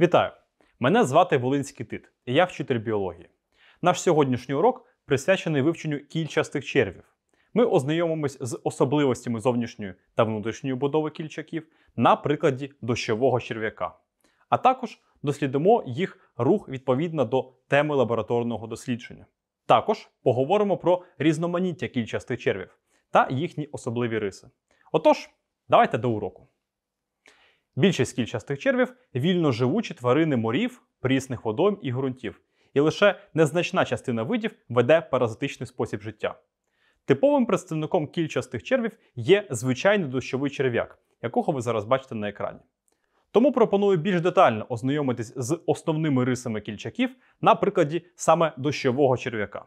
Вітаю! Мене звати Волинський Тит, і я вчитель біології. Наш сьогоднішній урок присвячений вивченню кільчастих червів. Ми ознайомимось з особливостями зовнішньої та внутрішньої будови кільчаків на прикладі дощового черв'яка, а також дослідимо їх рух відповідно до теми лабораторного дослідження. Також поговоримо про різноманіття кільчастих червів та їхні особливі риси. Отож, давайте до уроку. Більшість кільчастих червів вільно живучі тварини морів, прісних водойм і ґрунтів, і лише незначна частина видів веде паразитичний спосіб життя. Типовим представником кільчастих червів є звичайний дощовий черв'як, якого ви зараз бачите на екрані. Тому пропоную більш детально ознайомитись з основними рисами кільчаків на прикладі саме дощового черв'яка.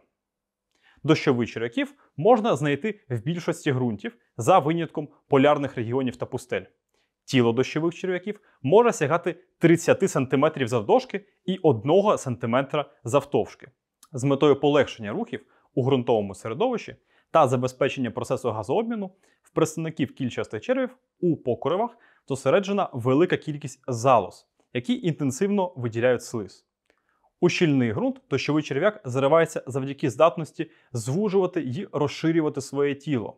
Дощових черв'яків можна знайти в більшості ґрунтів за винятком полярних регіонів та пустель. Тіло дощових черв'яків може сягати 30 см завдовжки і 1 см завтовшки. З метою полегшення рухів у ґрунтовому середовищі та забезпечення процесу газообміну в представників кільчастих червів у покоривах зосереджена велика кількість залоз, які інтенсивно виділяють слиз. У щільний ґрунт дощовий черв'як заривається завдяки здатності звужувати і розширювати своє тіло.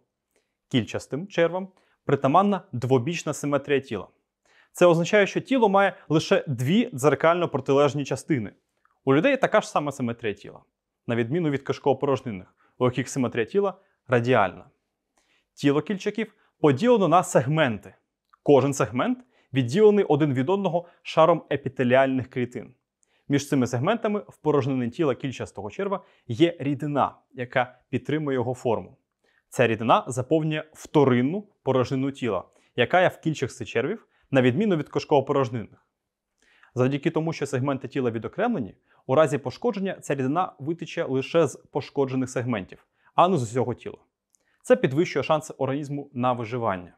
Кільчастим червам притаманна двобічна симетрія тіла. Це означає, що тіло має лише дві дзеркально протилежні частини. У людей така ж сама симетрія тіла, на відміну від кишково-порожнинних, у яких симетрія тіла радіальна. Тіло кільчаків поділено на сегменти. Кожен сегмент відділений один від одного шаром епітеліальних клітин. Між цими сегментами в порожнини тіла кільчастого черва є рідина, яка підтримує його форму. Ця рідина заповнює вторинну порожнину тіла, яка є в кільчасти червів, на відміну від кишково-порожнинних. Завдяки тому, що сегменти тіла відокремлені, у разі пошкодження ця рідина витече лише з пошкоджених сегментів, а не з усього тіла. Це підвищує шанси організму на виживання.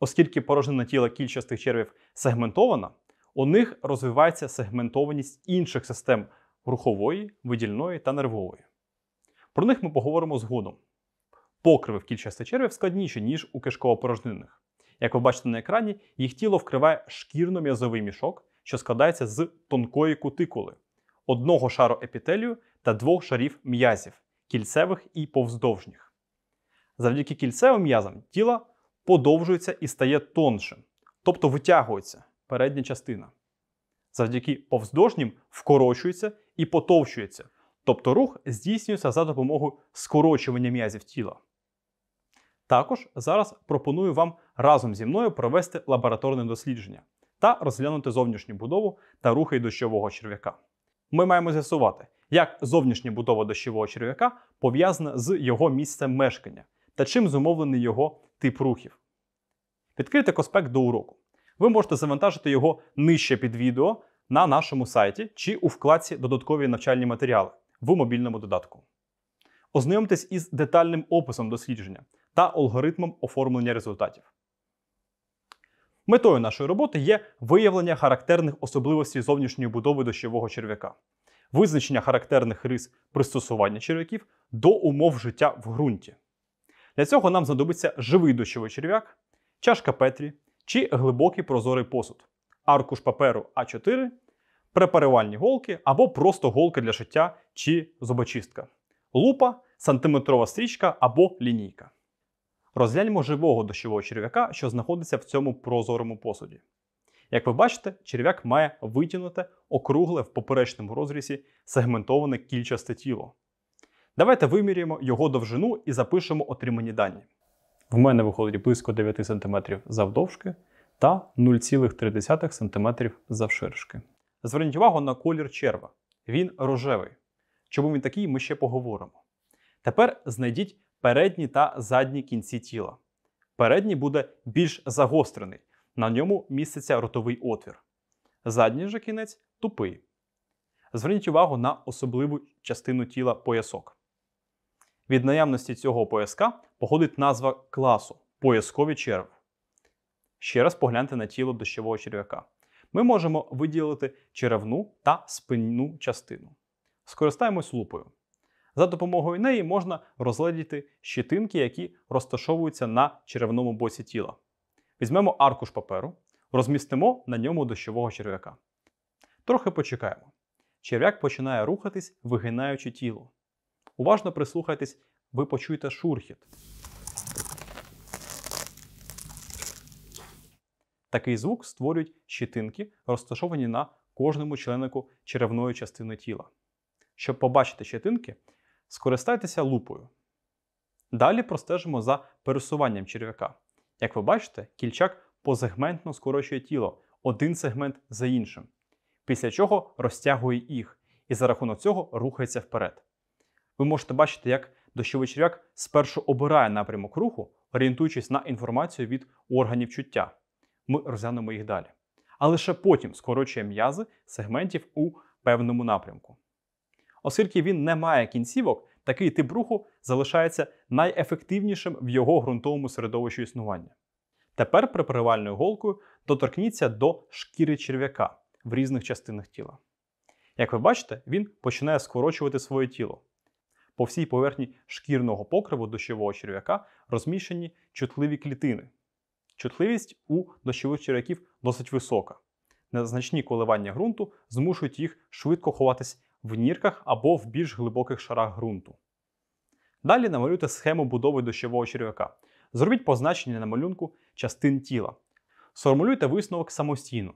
Оскільки порожнина тіла кільчастих червів сегментована, у них розвивається сегментованість інших систем рухової, видільної та нервової. Про них ми поговоримо згодом. Покриви в кільчастих червів складніші, ніж у кишково-порожнинних. Як ви бачите на екрані, їх тіло вкриває шкірно-м'язовий мішок, що складається з тонкої кутикули, одного шару епітелію та двох шарів м'язів кільцевих і повздовжніх. Завдяки кільцевим м'язам тіло подовжується і стає тоншим, тобто витягується передня частина. Завдяки повздовжнім вкорочується і потовщується, тобто рух здійснюється за допомогою скорочування м'язів тіла. Також зараз пропоную вам разом зі мною провести лабораторне дослідження та розглянути зовнішню будову та рухи дощового черв'яка. Ми маємо з'ясувати, як зовнішня будова дощового черв'яка пов'язана з його місцем мешкання та чим зумовлений його тип рухів. Відкрийте конспект до уроку. Ви можете завантажити його нижче під відео на нашому сайті чи у вкладці Додаткові навчальні матеріали в мобільному додатку. Ознайомтесь із детальним описом дослідження та алгоритмом оформлення результатів. Метою нашої роботи є виявлення характерних особливостей зовнішньої будови дощового черв'яка, визначення характерних рис пристосування черв'яків до умов життя в ґрунті. Для цього нам знадобиться живий дощовий черв'як, чашка Петрі чи глибокий прозорий посуд, аркуш паперу А4, препарувальні голки або просто голки для шиття чи зубочистка, лупа, сантиметрова стрічка або лінійка. Розгляньмо живого дощового черв'яка, що знаходиться в цьому прозорому посуді. Як ви бачите, черв'як має витягнуте, округле в поперечному розрізі сегментоване кільчасте тіло. Давайте вимірюємо його довжину і запишемо отримані дані. В мене виходить близько 9 см завдовжки та 0,3 см завширшки. Зверніть увагу на колір черва. Він рожевий. Чому він такий, ми ще поговоримо. Тепер знайдіть передні та задні кінці тіла. Передній буде більш загострений, на ньому міститься ротовий отвір. Задній же кінець тупий. Зверніть увагу на особливу частину тіла поясок. Від наявності цього пояска походить назва класу пояскові черви. Ще раз погляньте на тіло дощового черв'яка. Ми можемо виділити черевну та спинну частину. Скористаємось лупою. За допомогою неї можна розглядіти щитинки, які розташовуються на черевному боці тіла. Візьмемо аркуш паперу, Розмістимо на ньому дощового черв'яка. Трохи почекаємо. Черв'як починає рухатись, вигинаючи тіло. Уважно прислухайтесь, ви почуєте шурхіт. Такий звук створюють щитинки, розташовані на кожному членнику черевної частини тіла. Щоб побачити щитинки, скористайтеся лупою. Далі простежимо за пересуванням черв'яка. Як ви бачите, кільчак позегментно скорочує тіло один сегмент за іншим, після чого розтягує їх і за рахунок цього рухається вперед. Ви можете бачити, як дощовий черв'як спершу обирає напрямок руху, орієнтуючись на інформацію від органів чуття. Ми розглянемо їх далі. А лише потім скорочує м'язи сегментів у певному напрямку. Оскільки він не має кінцівок, такий тип руху залишається найефективнішим в його ґрунтовому середовищі існування. Тепер припаривальною голкою доторкніться до шкіри черв'яка в різних частинах тіла. Як ви бачите, він починає скорочувати своє тіло. По всій поверхні шкірного покриву дощового черв'яка розміщені чутливі клітини. Чутливість у дощових черв'яків досить висока. Незначні коливання ґрунту змушують їх швидко ховатись в нірках або в більш глибоких шарах ґрунту. Далі намалюйте схему будови дощового черв'яка. Зробіть позначення на малюнку частин тіла. Сформулюйте висновок самостійно.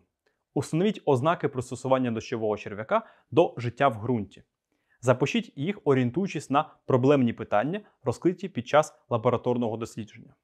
Установіть ознаки пристосування дощового черв'яка до життя в ґрунті. Запишіть їх, орієнтуючись на проблемні питання, розкриті під час лабораторного дослідження.